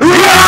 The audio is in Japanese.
うわ